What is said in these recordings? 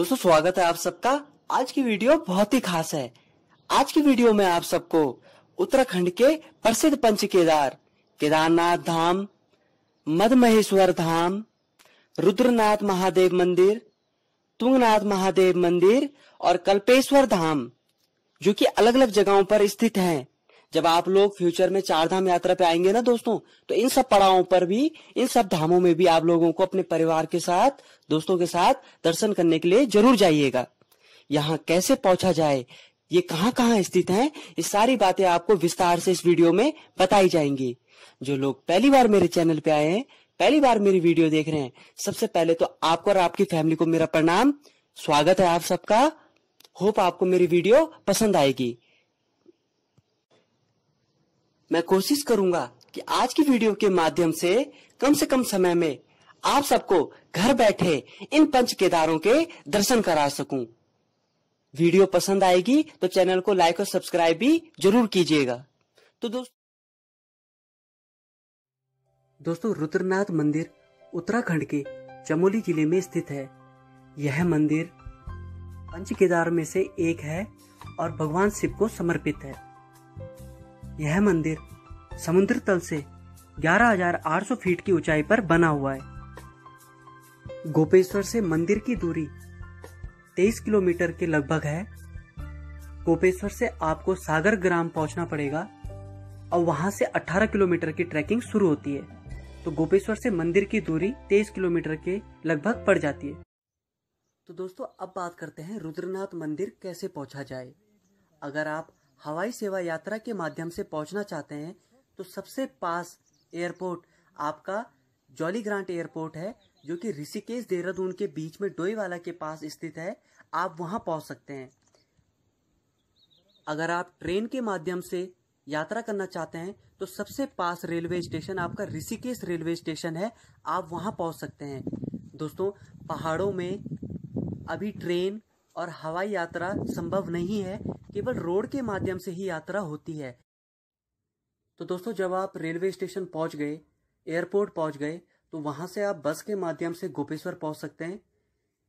दोस्तों, स्वागत है आप सबका। आज की वीडियो बहुत ही खास है। आज की वीडियो में आप सबको उत्तराखंड के प्रसिद्ध पंच केदार, केदारनाथ धाम मद महेश्वर धाम, रुद्रनाथ महादेव मंदिर, तुंगनाथ महादेव मंदिर और कल्पेश्वर धाम, जो कि अलग अलग जगहों पर स्थित हैं। जब आप लोग फ्यूचर में चार धाम यात्रा पे आएँगे ना दोस्तों तो इन सब पड़ावों पर भी, इन सब धामों में भी आप लोगों को अपने परिवार के साथ, दोस्तों के साथ दर्शन करने के लिए ज़रूर जाइएगा। यहाँ कैसे पहुँचा जाए, ये कहाँ कहाँ स्थित है, ये सारी बातें आपको विस्तार से इस वीडियो में बताई जाएँगी। जो लोग पहली बार मेरे चैनल पे आए हैं, पहली बार मेरी वीडियो देख रहे हैं, सबसे पहले तो आपको और आपकी फैमिली को मेरा प्रणाम, स्वागत है आप सबका। होप आपको मेरी वीडियो पसंद आएगी। मैं कोशिश करूँगा कि आज की वीडियो के माध्यम से कम से कम समय में आप सबको घर बैठे इन पंच केदारों के दर्शन करा सकूँ। वीडियो पसंद आएगी तो चैनल को लाइक और सब्सक्राइब भी ज़रूर कीजिएगा। तो दोस्त दोस्तों, रुद्रनाथ मंदिर उत्तराखंड के चमोली ज़िले में स्थित है। यह मंदिर पंच केदार में से एक है और भगवान शिव को समर्पित है। यह मंदिर समुद्र तल से 11,800 फीट की ऊंचाई पर बना हुआ है। गोपेश्वर से मंदिर की दूरी 23 किलोमीटर के लगभग है। गोपेश्वर से आपको सागर ग्राम पहुँचना पड़ेगा और वहाँ से 18 किलोमीटर की ट्रैकिंग शुरू होती है। तो गोपेश्वर से मंदिर की दूरी 23 किलोमीटर के लगभग पड़ जाती है। तो दोस्तों अब बात करते हैं रुद्रनाथ मंदिर कैसे पहुँचा जाए। अगर आप हवाई सेवा यात्रा के माध्यम से पहुँचना चाहते हैं तो सबसे पास एयरपोर्ट आपका जॉली ग्रांट एयरपोर्ट है, जो कि ऋषिकेश देहरादून के बीच में डोईवाला के पास स्थित है। आप वहाँ पहुँच सकते हैं। अगर आप ट्रेन के माध्यम से यात्रा करना चाहते हैं तो सबसे पास रेलवे स्टेशन आपका ऋषिकेश रेलवे स्टेशन है। आप वहाँ पहुँच सकते हैं। दोस्तों, पहाड़ों में अभी ट्रेन और हवाई यात्रा संभव नहीं है केवल रोड के माध्यम से ही यात्रा होती है। तो दोस्तों, जब आप रेलवे स्टेशन पहुँच गए, एयरपोर्ट पहुँच गए तो वहाँ से आप बस के माध्यम से गोपेश्वर पहुँच सकते हैं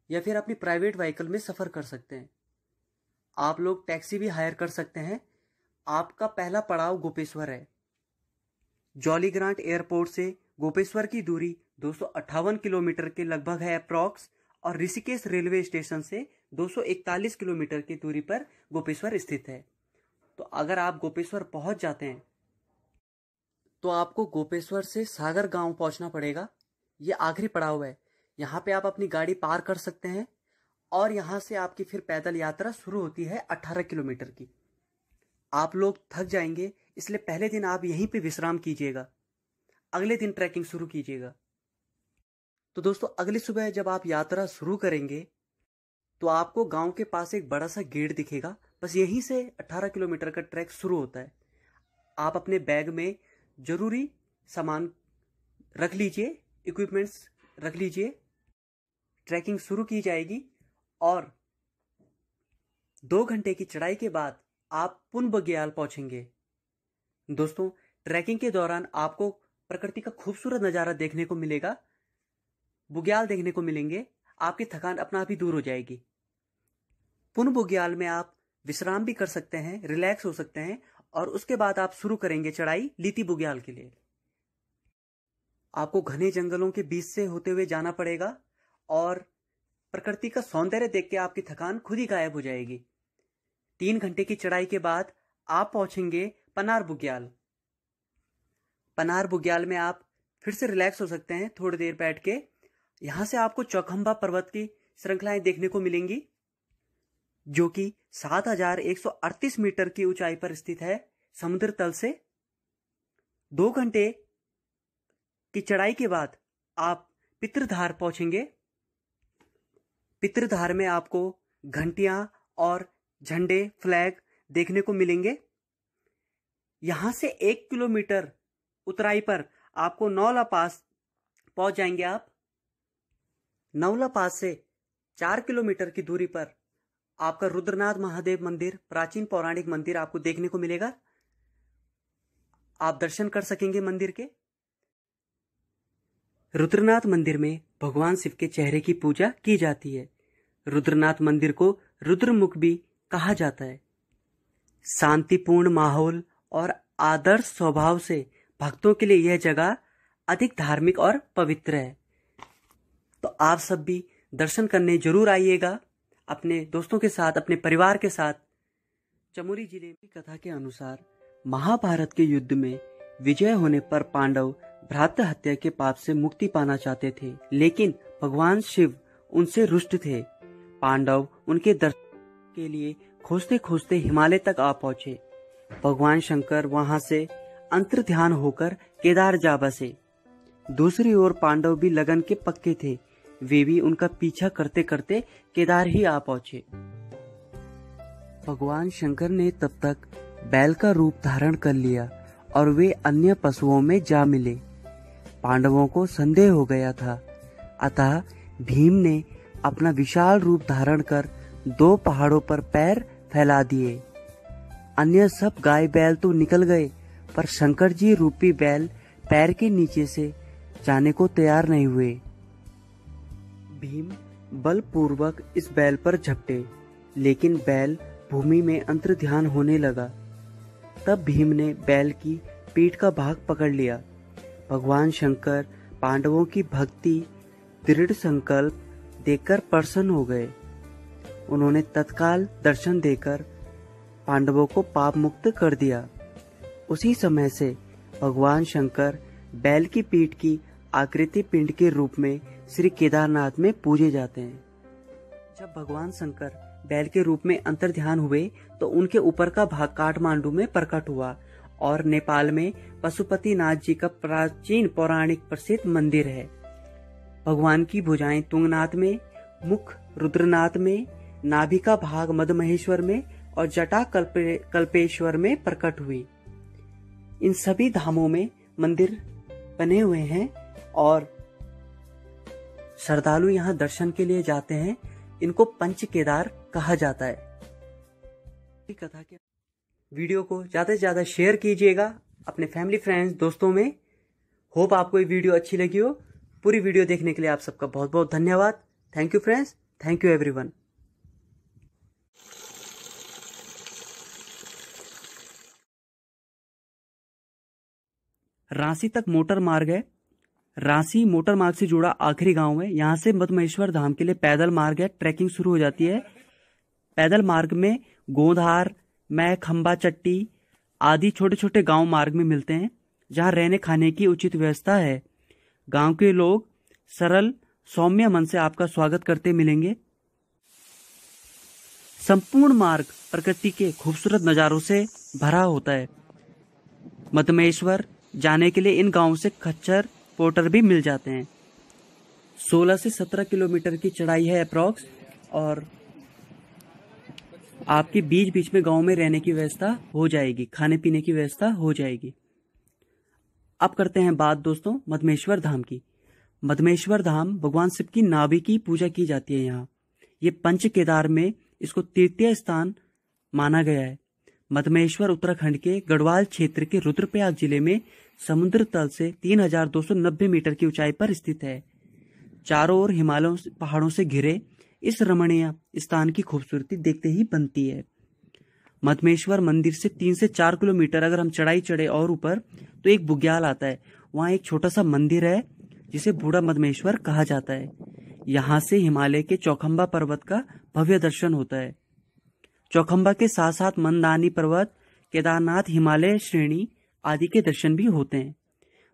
या फिर अपनी प्राइवेट व्हीकल में सफ़र कर सकते हैं। आप लोग टैक्सी भी हायर कर सकते हैं। आपका पहला पड़ाव गोपेश्वर है। जॉली ग्रांट एयरपोर्ट से गोपेश्वर की दूरी दो किलोमीटर के लगभग है अप्रॉक्स और ऋषिकेश रेलवे स्टेशन से 241 किलोमीटर की दूरी पर गोपेश्वर स्थित है। तो अगर आप गोपेश्वर पहुँच जाते हैं तो आपको गोपेश्वर से सागर गाँव पहुँचना पड़ेगा। ये आखिरी पड़ाव है। यहाँ पे आप अपनी गाड़ी पार कर सकते हैं और यहाँ से आपकी फिर पैदल यात्रा शुरू होती है 18 किलोमीटर की। आप लोग थक जाएँगे, इसलिए पहले दिन आप यहीं पे विश्राम कीजिएगा। अगले दिन ट्रैकिंग शुरू कीजिएगा। तो दोस्तों, अगली सुबह जब आप यात्रा शुरू करेंगे तो आपको गाँव के पास एक बड़ा सा गेट दिखेगा। बस यहीं से 18 किलोमीटर का ट्रैक शुरू होता है। आप अपने बैग में ज़रूरी सामान रख लीजिए इक्विपमेंट्स रख लीजिए। ट्रैकिंग शुरू की जाएगी और दो घंटे की चढ़ाई के बाद आप पुन बग्याल पहुँचेंगे। दोस्तों ट्रैकिंग के दौरान आपको प्रकृति का खूबसूरत नज़ारा देखने को मिलेगा। बुग्याल देखने को मिलेंगे। आपकी थकान अपना आप ही दूर हो जाएगी। पुन बुग्याल में आप विश्राम भी कर सकते हैं रिलैक्स हो सकते हैं और उसके बाद आप शुरू करेंगे चढ़ाई लीती बुग्याल के लिए। आपको घने जंगलों के बीच से होते हुए जाना पड़ेगा और प्रकृति का सौंदर्य देख के आपकी थकान खुद ही गायब हो जाएगी। तीन घंटे की चढ़ाई के बाद आप पहुँचेंगे पनार बुग्याल पनार बुग्याल में आप फिर से रिलैक्स हो सकते हैं, थोड़ी देर बैठ के। यहाँ से आपको चौखंबा पर्वत की श्रृंखलाएँ देखने को मिलेंगी। जो कि 7,138 मीटर की ऊंचाई पर स्थित है समुद्र तल से। दो घंटे की चढ़ाई के बाद आप पितृधार पहुँचेंगे। पितृधार में आपको घंटियाँ और झंडे फ्लैग देखने को मिलेंगे। यहाँ से एक किलोमीटर उतराई पर आपको नौला पास पहुँच जाएँगे आप। नौला पास से चार किलोमीटर की दूरी पर आपका रुद्रनाथ महादेव मंदिर, प्राचीन पौराणिक मंदिर आपको देखने को मिलेगा। आप दर्शन कर सकेंगे मंदिर के। रुद्रनाथ मंदिर में भगवान शिव के चेहरे की पूजा की जाती है। रुद्रनाथ मंदिर को रुद्रमुख भी कहा जाता है। शांतिपूर्ण माहौल और आदर्श स्वभाव से भक्तों के लिए यह जगह अधिक धार्मिक और पवित्र है। तो आप सब भी दर्शन करने ज़रूर आइएगा। अपने दोस्तों के साथ, अपने परिवार के साथ। चमोली ज़िले की कथा के अनुसार, महाभारत के युद्ध में विजय होने पर पांडव भ्रात हत्या के पाप से मुक्ति पाना चाहते थे, लेकिन भगवान शिव उनसे रुष्ट थे। पांडव उनके दर्शन के लिए खोजते खोजते हिमालय तक आ पहुँचे। भगवान शंकर वहाँ से अंतर ध्यान होकर केदार जा बसे दूसरी ओर पांडव भी लगन के पक्के थे वे भी उनका पीछा करते करते केदार ही आ पहुँचे। भगवान शंकर ने तब तक बैल का रूप धारण कर लिया और वे अन्य पशुओं में जा मिले। पांडवों को संदेह हो गया था। अतः भीम ने अपना विशाल रूप धारण कर दो पहाड़ों पर पैर फैला दिए। अन्य सब गाय बैल तो निकल गए, पर शंकर जी रूपी बैल पैर के नीचे से जाने को तैयार नहीं हुए। भीम बलपूर्वक इस बैल पर झपटे, लेकिन बैल भूमि में अंतर ध्यान होने लगा। तब भीम ने बैल की पीठ का भाग पकड़ लिया। भगवान शंकर, पांडवों की भक्ति, दृढ़ संकल्प देखकर प्रसन्न हो गए। उन्होंने तत्काल दर्शन देकर पांडवों को पाप मुक्त कर दिया। उसी समय से भगवान शंकर बैल की पीठ की आकृति पिंड के रूप में श्री केदारनाथ में पूजे जाते हैं। जब भगवान शंकर बैल के रूप में अंतर ध्यान हुए तो उनके ऊपर का भाग काठमांडू में प्रकट हुआ और नेपाल में पशुपति नाथ जी का प्राचीन पौराणिक प्रसिद्ध मंदिर है। भगवान की भुजाएँ तुंगनाथ में मुख रुद्रनाथ में नाभि का भाग मधमहेश्वर में और जटा कल्पे, कल्पेश्वर में प्रकट हुई। इन सभी धामों में मंदिर बने हुए हैं और श्रद्धालु यहाँ दर्शन के लिए जाते हैं। इनको पंच केदार कहा जाता है। कथा के वीडियो को ज़्यादा से ज़्यादा शेयर कीजिएगा अपने फैमिली, फ्रेंड्स, दोस्तों में। होप आपको ये वीडियो अच्छी लगी हो। पूरी वीडियो देखने के लिए आप सबका बहुत बहुत धन्यवाद। Thank you friends thank you everyone Ranchi तक मोटर मार्ग है। रांची मोटर मार्ग से जुड़ा आखिरी गाँव है। यहाँ से मधमेश्वर धाम के लिए पैदल मार्ग है। ट्रैकिंग शुरू हो जाती है। पैदल मार्ग में गोधार मै खम्बा चट्टी आदि छोटे छोटे गाँव मार्ग में मिलते हैं, जहाँ रहने खाने की उचित व्यवस्था है। गाँव के लोग सरल, सौम्य मन से आपका स्वागत करते मिलेंगे। संपूर्ण मार्ग प्रकृति के खूबसूरत नजारों से भरा होता है। मधमेश्वर जाने के लिए इन गाँवों से खच्चर पोर्टर भी मिल जाते हैं। 16 से 17 किलोमीटर की चढ़ाई है अप्रॉक्स, और आपके बीच बीच में गाँव में रहने की व्यवस्था हो जाएगी खाने पीने की व्यवस्था हो जाएगी। अब करते हैं बात दोस्तों, मधमेश्वर धाम की। मधमेश्वर धाम भगवान शिव की नाभि की पूजा की जाती है यहाँ। ये पंच केदार में इसको तृतीय स्थान माना गया है। मधमेश्वर उत्तराखंड के गढ़वाल क्षेत्र के रुद्रप्रयाग ज़िले में समुद्र तल से 3,290 मीटर की ऊंचाई पर स्थित है। चारों ओर हिमालयों पहाड़ों से घिरे इस रमणीय स्थान की खूबसूरती देखते ही बनती है। मधमेश्वर मंदिर से तीन से चार किलोमीटर अगर हम चढ़ाई चढ़े और ऊपर तो एक बुग्याल आता है। वहाँ एक छोटा सा मंदिर है जिसे बूढ़ा मधमेश्वर कहा जाता है। यहाँ से हिमालय के चौखंबा पर्वत का भव्य दर्शन होता है। चौखंबा के साथ साथ मंदानी पर्वत केदारनाथ हिमालय श्रेणी आदि के दर्शन भी होते हैं।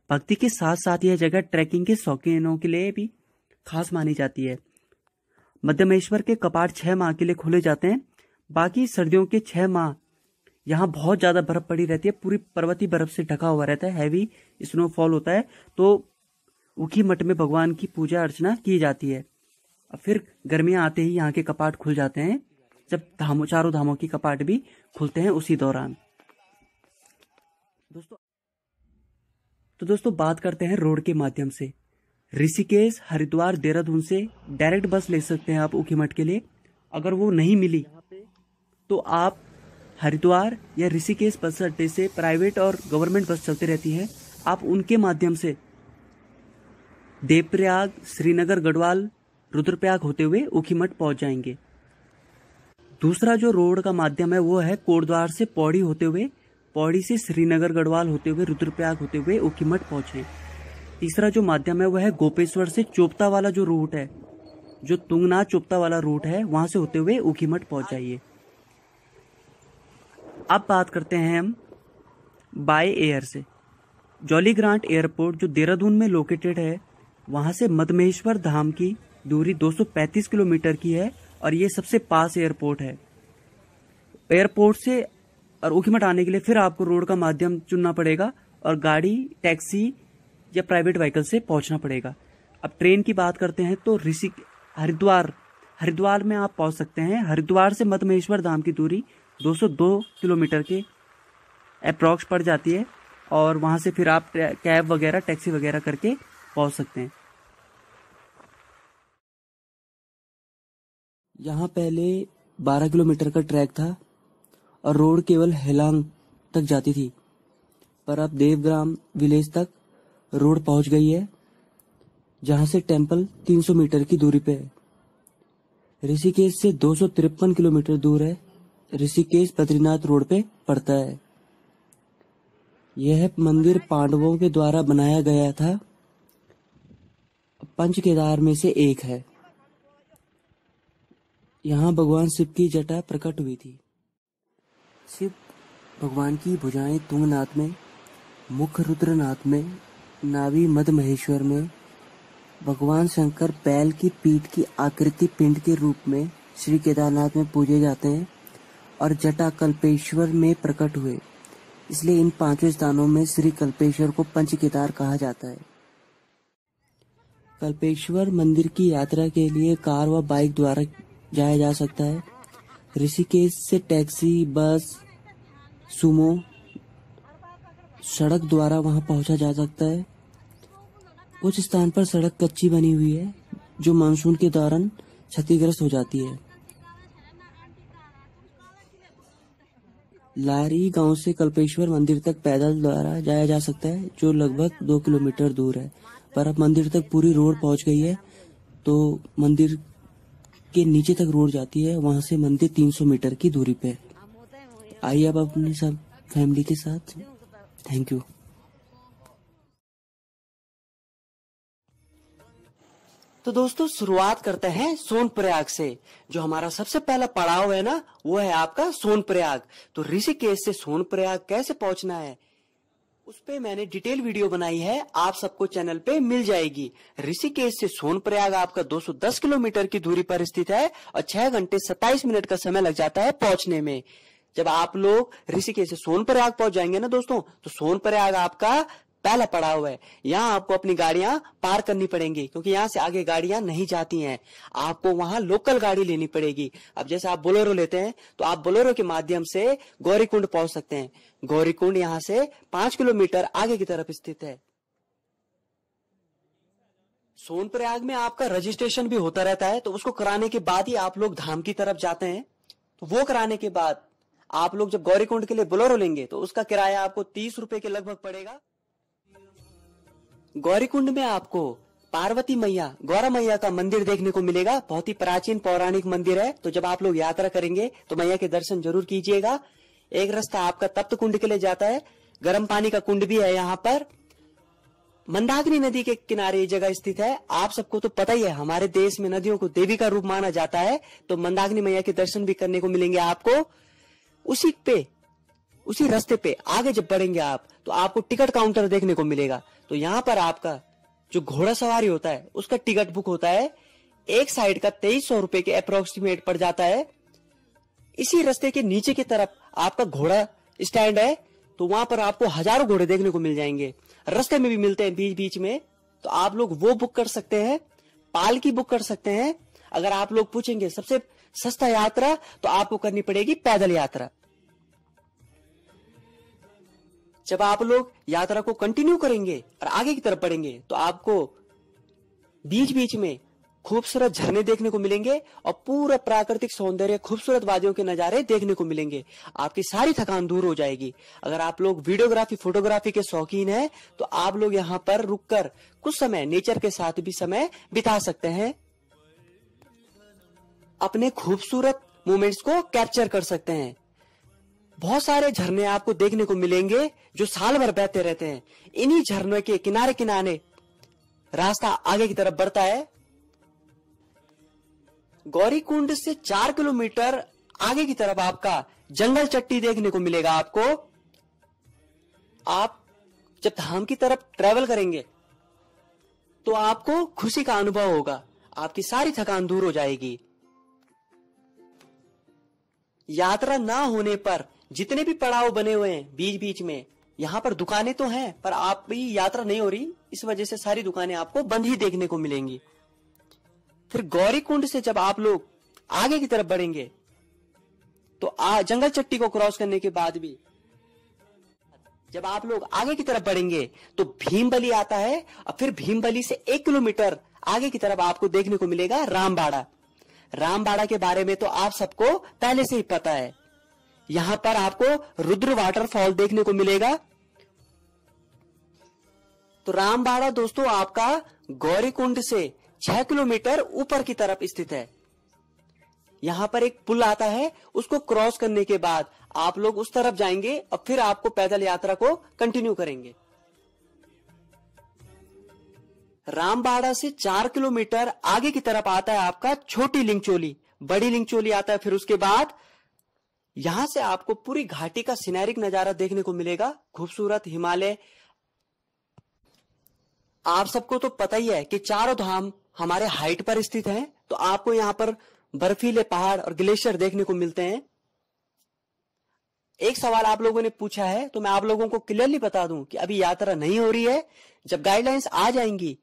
भक्ति के साथ साथ यह जगह ट्रैकिंग के शौकीनों के लिए भी खास मानी जाती है। मध्यमेश्वर के कपाट छह माह के लिए खोले जाते हैं। बाकी सर्दियों के छह माह यहाँ बहुत ज़्यादा बर्फ़ पड़ी रहती है। पूरी पर्वतीय बर्फ़ से ढका हुआ रहता है। हैवी स्नोफॉल होता है। तो उखी मठ में भगवान की पूजा अर्चना की जाती है। अब फिर गर्मियाँ आते ही यहाँ के कपाट खुल जाते हैं। जब धामों, चारों धामों की कपाट भी खुलते हैं उसी दौरान। दोस्तों तो दोस्तों, बात करते हैं रोड के माध्यम से। ऋषिकेश, हरिद्वार, देहरादून से डायरेक्ट बस ले सकते हैं आप उखीमठ के लिए। अगर वो नहीं मिली तो आप हरिद्वार या ऋषिकेश बस अड्डे से प्राइवेट और गवर्नमेंट बस चलती रहती है। आप उनके माध्यम से देवप्रयाग, श्रीनगर, गढ़वाल, रुद्रप्रयाग होते हुए ऊखीमठ पहुँच जाएँगे। दूसरा जो रोड का माध्यम है, वो है कोटद्वार से पौड़ी होते हुए पौड़ी से श्रीनगर गढ़वाल होते हुए, रुद्रप्रयाग होते हुए ऊखीमठ पहुँचे। तीसरा जो माध्यम है, वह है गोपेश्वर से चोपता वाला जो रूट है, जो तुंगनाथ चोपता वाला रूट है, वहाँ से होते हुए ऊखीमठ पहुँच जाइए। अब बात करते हैं हम बाय एयर से। जॉली ग्रांट एयरपोर्ट, जो देहरादून में लोकेटेड है, वहाँ से मदमेश्वर धाम की दूरी 235 किलोमीटर की है और ये सबसे पास एयरपोर्ट है। एयरपोर्ट से और ऊखीमठ आने के लिए फिर आपको रोड का माध्यम चुनना पड़ेगा और गाड़ी, टैक्सी या प्राइवेट व्हीकल से पहुँचना पड़ेगा। अब ट्रेन की बात करते हैं तो ऋषि, हरिद्वार हरिद्वार में आप पहुँच सकते हैं। हरिद्वार से मधमेश्वर धाम की दूरी 202 किलोमीटर के अप्रॉक्स पड़ जाती है और वहाँ से फिर आप कैब वगैरह, टैक्सी वगैरह करके पहुँच सकते हैं। यहाँ पहले 12 किलोमीटर का ट्रैक था। और रोड केवल हेलांग तक जाती थी। पर अब देवग्राम विलेज तक रोड पहुँच गई है, जहाँ से टेंपल 300 मीटर की दूरी पे है। ऋषिकेश से दो सौ तिरपन किलोमीटर दूर है। ऋषिकेश बद्रीनाथ रोड पे पड़ता है। यह मंदिर पांडवों के द्वारा बनाया गया था। पंच केदार में से एक है। यहाँ भगवान शिव की जटा प्रकट हुई थी। शिव, भगवान की भुजाएँ तुंगनाथ में, मुख रुद्रनाथ में नाभि मद महेश्वर में, भगवान शंकर बैल की पीठ की आकृति पिंड के रूप में श्री केदारनाथ में पूजे जाते हैं और जटा कल्पेश्वर में प्रकट हुए। इसलिए इन पाँचों स्थानों में श्री कल्पेश्वर को पंच केदार कहा जाता है। कल्पेश्वर मंदिर की यात्रा के लिए कार व बाइक द्वारा जाया जा सकता है। ऋषिकेश से टैक्सी, बस, सुमो, सड़क द्वारा वहाँ पहुँचा जा सकता है। कुछ स्थान पर सड़क कच्ची बनी हुई है, जो मानसून के दौरान क्षतिग्रस्त हो जाती है। लारी गाँव से कल्पेश्वर मंदिर तक पैदल द्वारा जाया जा सकता है, जो लगभग दो किलोमीटर दूर है। पर अब मंदिर तक पूरी रोड पहुँच गई है तो मंदिर के नीचे तक रोड जाती है, वहाँ से मंदिर 300 मीटर की दूरी पे आइए अब अपने सब फैमिली के साथ। थैंक यू तो दोस्तों, शुरुआत करते हैं सोनप्रयाग से, जो हमारा सबसे पहला पड़ाव है ना, वो है आपका सोनप्रयाग। तो ऋषिकेश से सोनप्रयाग कैसे पहुँचना है? उस पे मैंने डिटेल वीडियो बनाई है, आप सबको चैनल पे मिल जाएगी। ऋषिकेश से सोनप्रयाग आपका 210 किलोमीटर की दूरी पर स्थित है और छह घंटे 27 मिनट का समय लग जाता है पहुँचने में। जब आप लोग ऋषिकेश से सोनप्रयाग पहुँच जाएँगे ना दोस्तों तो सोनप्रयाग आपका पहला पड़ा हुआ है। यहाँ आपको अपनी गाड़ियाँ पार करनी पड़ेंगी, क्योंकि यहाँ से आगे गाड़ियाँ नहीं जाती हैं। आपको वहाँ लोकल गाड़ी लेनी पड़ेगी। अब जैसे आप बोलेरो लेते हैं तो आप बोलेरो के माध्यम से गौरीकुंड पहुँच सकते हैं। गौरीकुंड यहाँ से पाँच किलोमीटर आगे की तरफ़ स्थित है। सोनप्रयाग में आपका रजिस्ट्रेशन भी होता रहता है तो उसको कराने के बाद ही आप लोग धाम की तरफ़ जाते हैं। तो वो कराने के बाद आप लोग जब गौरीकुंड के लिए बोलेरो लेंगे तो उसका किराया आपको तीस रुपए के लगभग पड़ेगा। गौरीकुंड में आपको पार्वती मैया, गौरा मैया का मंदिर देखने को मिलेगा। बहुत ही प्राचीन पौराणिक मंदिर है। तो जब आप लोग यात्रा करेंगे तो मैया के दर्शन ज़रूर कीजिएगा। एक रास्ता आपका तप्त कुंड के लिए जाता है। गर्म पानी का कुंड भी है यहाँ पर। मंदाकिनी नदी के किनारे ये जगह स्थित है। आप सबको तो पता ही है, हमारे देश में नदियों को देवी का रूप माना जाता है। तो मंदाकिनी मैया के दर्शन भी करने को मिलेंगे आपको। उसी पे उसी रास्ते पे आगे जब बढ़ेंगे आप तो आपको टिकट काउंटर देखने को मिलेगा। तो यहाँ पर आपका जो घोड़ा सवारी होता है, उसका टिकट बुक होता है। एक साइड का तेईस सौ रुपए के अप्रोक्सीमेट पड़ जाता है। इसी रास्ते के नीचे की तरफ़ आपका घोड़ा स्टैंड है तो वहाँ पर आपको हज़ारों घोड़े देखने को मिल जाएँगे। रास्ते में भी मिलते हैं बीच बीच में। तो आप लोग वो बुक कर सकते हैं पाल की बुक कर सकते हैं। अगर आप लोग पूछेंगे सबसे सस्ता यात्रा तो आपको करनी पड़ेगी पैदल यात्रा। जब आप लोग यात्रा को कंटिन्यू करेंगे और आगे की तरफ़ बढ़ेंगे तो आपको बीच बीच में खूबसूरत झरने देखने को मिलेंगे और पूरा प्राकृतिक सौंदर्य, खूबसूरत वादियों के नजारे देखने को मिलेंगे। आपकी सारी थकान दूर हो जाएगी। अगर आप लोग वीडियोग्राफी, फोटोग्राफी के शौकीन हैं तो आप लोग यहाँ पर रुककर कुछ समय नेचर के साथ भी समय बिता सकते हैं। अपने खूबसूरत मोमेंट्स को कैप्चर कर सकते हैं। बहुत सारे झरने आपको देखने को मिलेंगे जो साल भर बहते रहते हैं। इन्हीं झरनों के किनारे किनारे रास्ता आगे की तरफ़ बढ़ता है। गौरी कुंड से चार किलोमीटर आगे की तरफ़ आपका जंगल चट्टी देखने को मिलेगा आपको। आप जब धाम की तरफ़ ट्रेवल करेंगे तो आपको खुशी का अनुभव होगा। आपकी सारी थकान दूर हो जाएगी। यात्रा ना होने पर जितने भी पड़ाव बने हुए हैं बीच बीच में यहाँ पर दुकानें तो हैं पर आप भी यात्रा नहीं हो रही इस वजह से सारी दुकानें आपको बंद ही देखने को मिलेंगी। फिर गौरी कुंड से जब आप लोग आगे की तरफ़ बढ़ेंगे तो आ, जंगल चट्टी को क्रॉस करने के बाद भी जब आप लोग आगे की तरफ़ बढ़ेंगे तो भीमबली आता है और फिर भीमबली से एक किलोमीटर आगे की तरफ़ आपको देखने को मिलेगा रामबाड़ा। रामबाड़ा के बारे में तो आप सबको पहले से ही पता है। यहाँ पर आपको रुद्र वाटरफॉल देखने को मिलेगा। तो रामबाड़ा दोस्तों, आपका गौरीकुंड से छह किलोमीटर ऊपर की तरफ़ स्थित है। यहाँ पर एक पुल आता है, उसको क्रॉस करने के बाद आप लोग उस तरफ़ जाएँगे और फिर आपको पैदल यात्रा को कंटिन्यू करेंगे। रामबाड़ा से चार किलोमीटर आगे की तरफ़ आता है आपका छोटी लिंगचोली, बड़ी लिंगचोली आता है, फिर उसके बाद यहाँ से आपको पूरी घाटी का सिनेरिक नज़ारा देखने को मिलेगा, खूबसूरत हिमालय। आप सबको तो पता ही है कि चारों धाम हमारे हाइट पर स्थित हैं तो आपको यहाँ पर बर्फीले पहाड़ और ग्लेशियर देखने को मिलते हैं। एक सवाल आप लोगों ने पूछा है तो मैं आप लोगों को क्लियरली बता दूँ कि अभी यात्रा नहीं हो रही है। जब गाइडलाइंस आ जाएँगी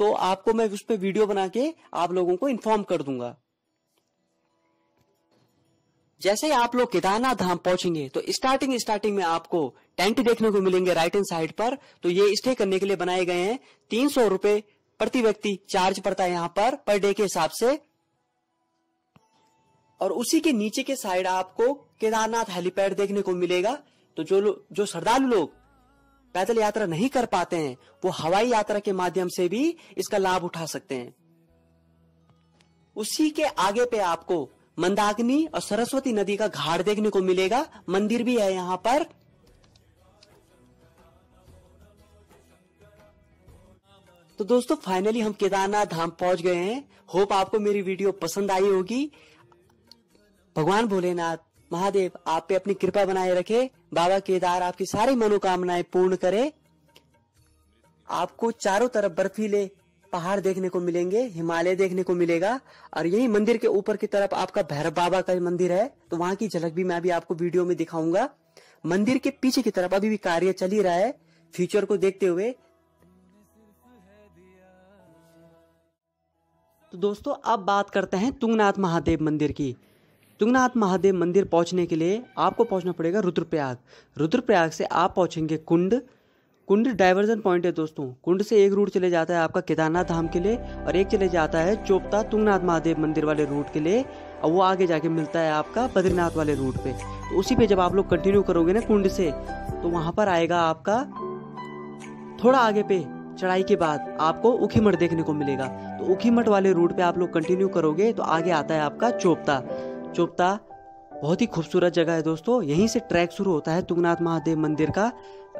तो आपको मैं उस पर वीडियो बना के आप लोगों को इन्फॉर्म कर दूँगा। जैसे ही आप लोग केदारनाथ धाम पहुँचेंगे तो स्टार्टिंग स्टार्टिंग में आपको टेंट देखने को मिलेंगे राइट हैंड साइड पर। तो ये स्टे करने के लिए बनाए गए हैं। तीन सौ रुपए प्रति व्यक्ति चार्ज पड़ता है यहाँ पर पर डे के हिसाब से। और उसी के नीचे के साइड आपको केदारनाथ हेलीपैड देखने को मिलेगा। तो जो लो, जो श्रद्धालु लोग पैदल यात्रा नहीं कर पाते हैं वो हवाई यात्रा के माध्यम से भी इसका लाभ उठा सकते हैं। उसी के आगे पे आपको मंदाकिनी और सरस्वती नदी का घाट देखने को मिलेगा। मंदिर भी है यहाँ पर। तो दोस्तों फाइनली हम केदारनाथ धाम पहुँच गए हैं। होप आपको मेरी वीडियो पसंद आई होगी। भगवान भोलेनाथ, महादेव, आप पे अपनी कृपा बनाए रखे। बाबा केदार आपकी सारी मनोकामनाएँ पूर्ण करे। आपको चारों तरफ़ बर्फीले पहाड़ देखने को मिलेंगे, हिमालय देखने को मिलेगा, और यही मंदिर के ऊपर की तरफ़ आपका भैरव बाबा का मंदिर है तो वहाँ की झलक भी मैं अभी आपको वीडियो में दिखाऊँगा। मंदिर के पीछे की तरफ़ अभी भी कार्य चल ही रहा है फ्यूचर को देखते हुए। तो दोस्तों, अब बात करते हैं तुंगनाथ महादेव मंदिर की। तुंगनाथ महादेव मंदिर पहुँचने के लिए आपको पहुँचना पड़ेगा रुद्रप्रयाग। रुद्रप्रयाग से आप पहुँचेंगे कुंड कुंड डाइवर्जन पॉइंट है दोस्तों। कुंड से एक रूट चले जाता है आपका केदारनाथ धाम के लिए और एक चले जाता है चोपता तुंगनाथ महादेव मंदिर वाले रूट के लिए। और वो आगे जाके मिलता है आपका बद्रीनाथ वाले रूट पे। तो उसी पे जब आप लोग कंटिन्यू करोगे ना कुंड से तो वहाँ पर आएगा आपका थोड़ा आगे पे चढ़ाई के बाद आपको उखीमठ देखने को मिलेगा। तो उखीमठ वाले रूट पे आप लोग कंटिन्यू करोगे तो आगे आता है आपका चोपता। चोपता बहुत ही खूबसूरत जगह है दोस्तों। यहीं से ट्रैक शुरू होता है तुंगनाथ महादेव मंदिर का।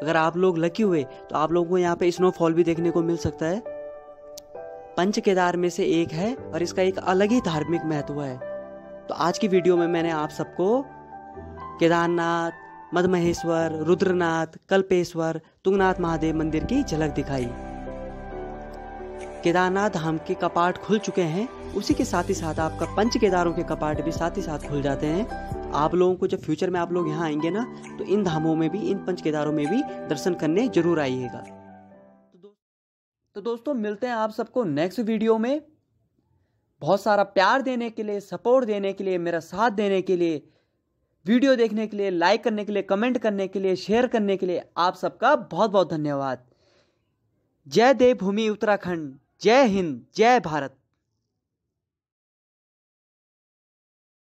अगर आप लोग लकी हुए तो आप लोगों को यहाँ पे स्नोफॉल भी देखने को मिल सकता है। पंच केदार में से एक है और इसका एक अलग ही धार्मिक महत्व है। तो आज की वीडियो में मैंने आप सबको केदारनाथ, मदमहेश्वर, रुद्रनाथ, कल्पेश्वर, तुंगनाथ महादेव मंदिर की झलक दिखाई। केदारनाथ धाम के कपाट खुल चुके हैं। उसी के साथ ही साथ आपका पंच केदारों के कपाट भी साथ ही साथ खुल जाते हैं। आप लोगों को जब फ्यूचर में आप लोग यहाँ आएँगे ना तो इन धामों में भी, इन पंच केदारों में भी दर्शन करने ज़रूर आइएगा। तो दोस्तों मिलते हैं आप सबको नेक्स्ट वीडियो में। बहुत सारा प्यार देने के लिए सपोर्ट देने के लिए, मेरा साथ देने के लिए वीडियो देखने के लिए लाइक करने के लिए कमेंट करने के लिए शेयर करने के लिए आप सबका बहुत बहुत धन्यवाद। जय देवभूमि उत्तराखंड, जय हिंद, जय भारत।